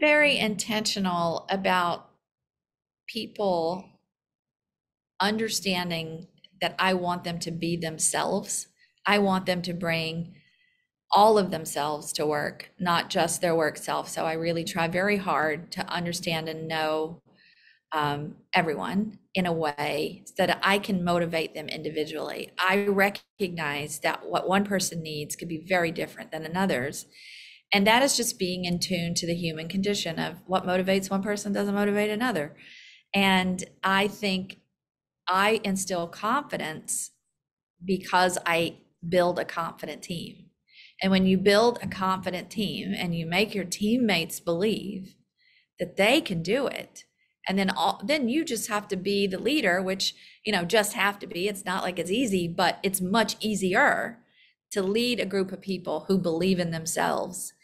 very intentional about people understanding that I want them to be themselves. I want them to bring all of themselves to work, not just their work self. So I really try very hard to understand and know um, everyone in a way so that I can motivate them individually. I recognize that what one person needs could be very different than another's. And that is just being in tune to the human condition of what motivates one person doesn't motivate another. And I think I instill confidence because I build a confident team. And when you build a confident team and you make your teammates believe that they can do it, and then all then you just have to be the leader, which you know just have to be. It's not like it's easy, but it's much easier to lead a group of people who believe in themselves